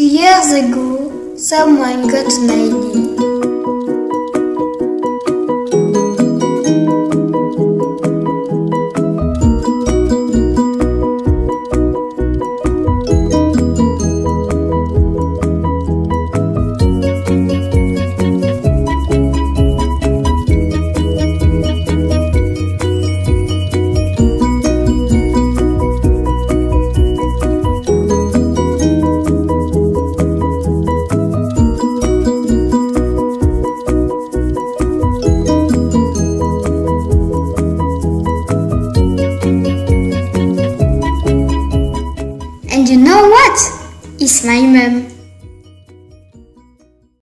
Two years ago, someone got an idea. you know what? It's my mum.